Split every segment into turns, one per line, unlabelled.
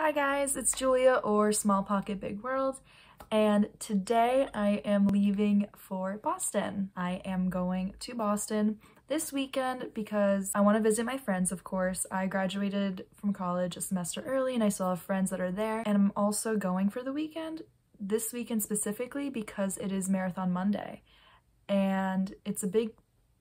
Hi guys, it's Julia or Small Pocket Big World and today I am leaving for Boston. I am going to Boston this weekend because I want to visit my friends of course. I graduated from college a semester early and I still have friends that are there and I'm also going for the weekend this weekend specifically because it is Marathon Monday and it's a big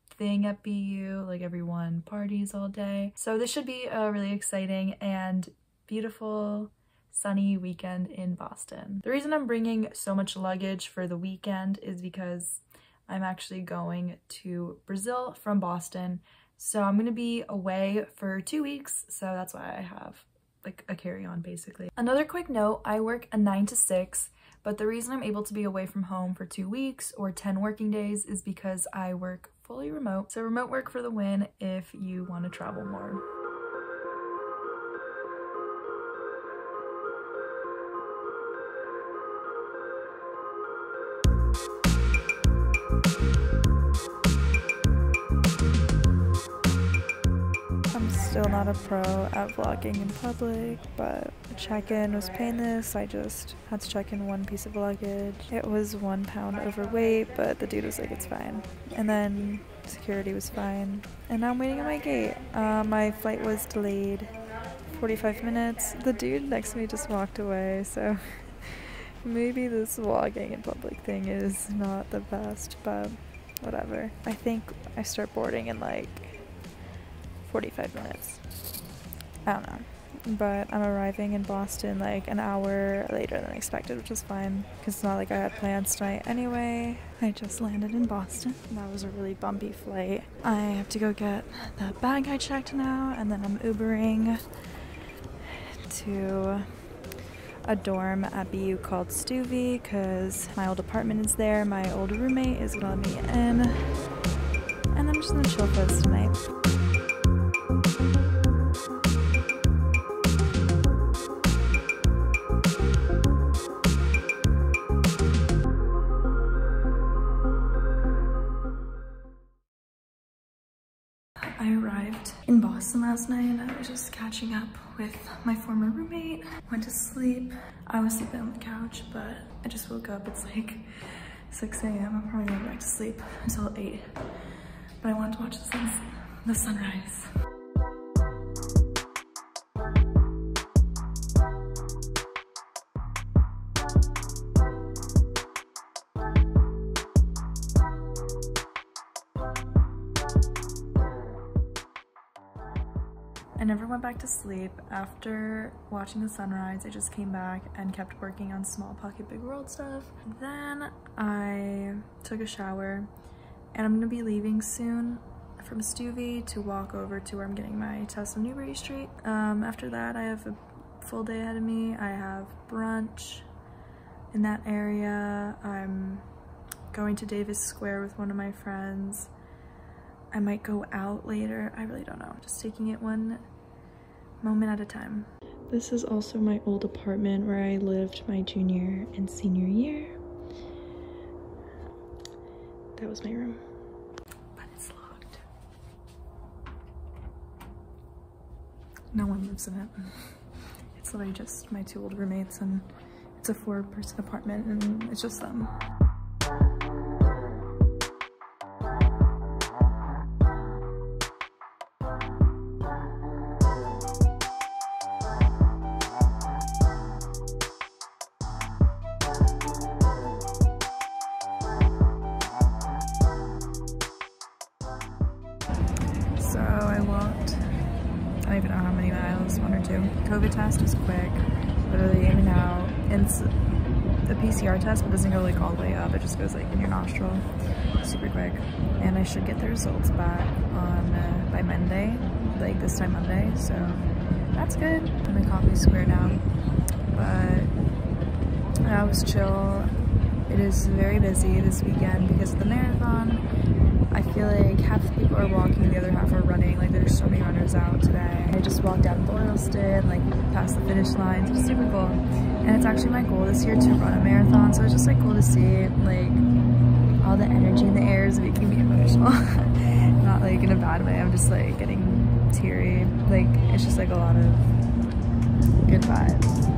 thing at BU, like everyone parties all day. So this should be a really exciting and beautiful sunny weekend in Boston. The reason I'm bringing so much luggage for the weekend is because I'm actually going to Brazil from Boston. So I'm gonna be away for two weeks. So that's why I have like a carry-on basically. Another quick note, I work a nine to six, but the reason I'm able to be away from home for two weeks or 10 working days is because I work fully remote. So remote work for the win if you wanna travel more. Still not a pro at vlogging in public, but check-in was painless. I just had to check in one piece of luggage. It was one pound overweight, but the dude was like, it's fine. And then security was fine. And now I'm waiting at my gate. Uh, my flight was delayed 45 minutes. The dude next to me just walked away, so maybe this vlogging in public thing is not the best, but whatever. I think I start boarding in like 45 minutes. I don't know. But I'm arriving in Boston like an hour later than expected, which is fine because it's not like I had plans tonight anyway. I just landed in Boston. That was a really bumpy flight. I have to go get that bag I checked now, and then I'm Ubering to a dorm at BU called StuVi because my old apartment is there. My old roommate is gonna let me in. And I'm just gonna chill for this tonight. I arrived in Boston last night. And I was just catching up with my former roommate. Went to sleep. I was sleeping on the couch, but I just woke up. It's like 6 a.m. I'm probably gonna go back to sleep until 8. But I wanted to watch the, sun the sunrise. I never went back to sleep. After watching the sunrise, I just came back and kept working on Small Pocket Big World stuff. Then I took a shower and I'm gonna be leaving soon from StuVi to walk over to where I'm getting my test on Newbury Street. Um, after that, I have a full day ahead of me. I have brunch in that area. I'm going to Davis Square with one of my friends. I might go out later. I really don't know. Just taking it one moment at a time. This is also my old apartment where I lived my junior and senior year. That was my room. But it's locked. No one lives in it. It's literally just my two old roommates and it's a four person apartment and it's just them. COVID test is quick, literally in and out. It's the PCR test, but doesn't go like all the way up. It just goes like in your nostril, super quick. And I should get the results back on uh, by Monday, like this time Monday. So that's good. I'm in Copley Square now, but that was chill. It is very busy this weekend because of the marathon I feel like half the people are walking, the other half are running. Like there's so many runners out today. Just walked of Boylston, like past the finish line. It's super cool. And it's actually my goal this year to run a marathon. So it's just like cool to see like all the energy in the air is making me emotional. Not like in a bad way. I'm just like getting teary. Like it's just like a lot of good vibes.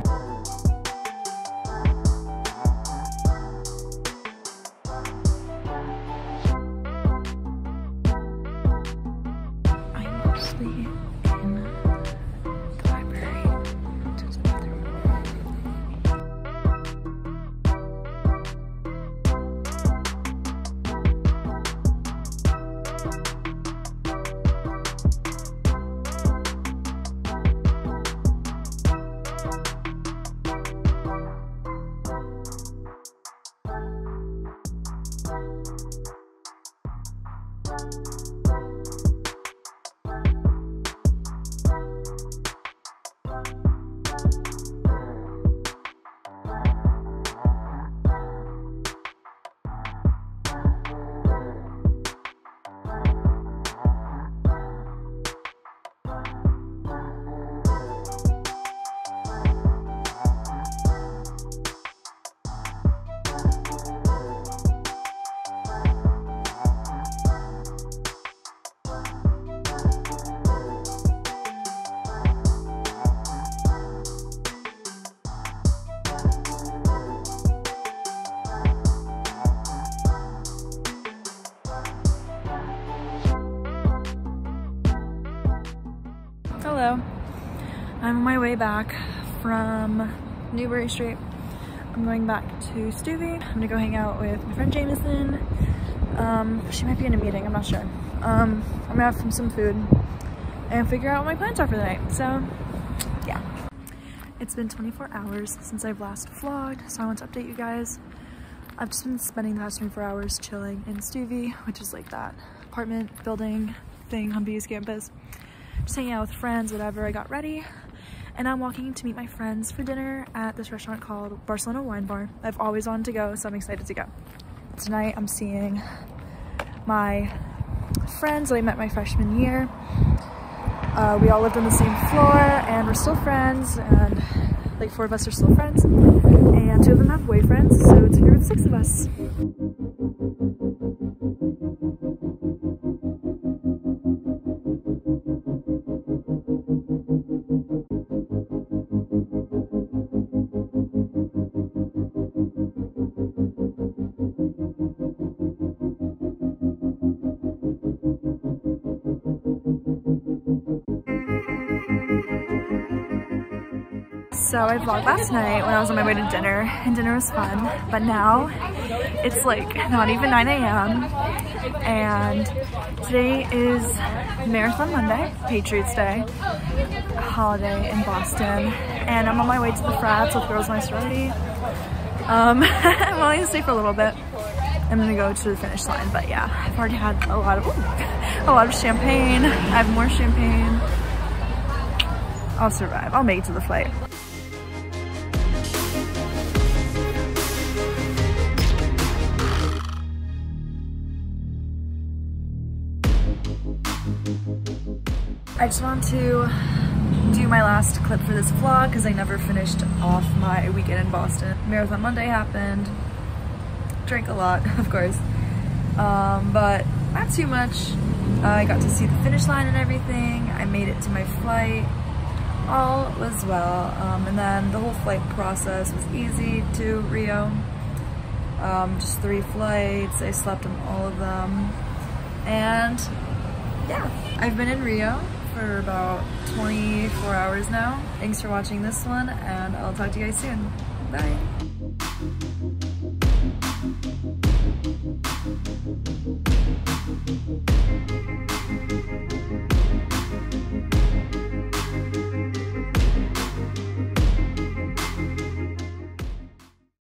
Hello. I'm on my way back from Newbury Street. I'm going back to StuVi. I'm gonna go hang out with my friend Jameson. Um, she might be in a meeting, I'm not sure. Um, I'm gonna have some food and figure out what my plans are for the night. So, yeah. It's been 24 hours since I've last vlogged, so I want to update you guys. I've just been spending the past 24 hours chilling in StuVi, which is like that apartment building thing on BU's campus just hanging out with friends, whatever. I got ready and I'm walking to meet my friends for dinner at this restaurant called Barcelona Wine Bar. I've always wanted to go, so I'm excited to go. Tonight I'm seeing my friends that I met my freshman year. Uh, we all lived on the same floor and we're still friends and like four of us are still friends and two of them have boyfriends so it's group of six of us. So I vlogged last night when I was on my way to dinner and dinner was fun, but now it's like not even 9 a.m. and today is Marathon Monday, Patriots Day, holiday in Boston, and I'm on my way to the frats with Girls My Sorority. Um, I'm only gonna stay for a little bit. I'm gonna go to the finish line, but yeah, I've already had a lot of, ooh, a lot of champagne. I have more champagne. I'll survive. I'll make it to the flight. I just want to do my last clip for this vlog because I never finished off my weekend in Boston. Marathon Monday happened. Drank a lot, of course, um, but not too much. Uh, I got to see the finish line and everything. I made it to my flight. All was well. Um, and then the whole flight process was easy to Rio. Um, just three flights. I slept on all of them. And yeah, I've been in Rio for about 24 hours now. Thanks for watching this one and I'll talk to you guys soon. Bye.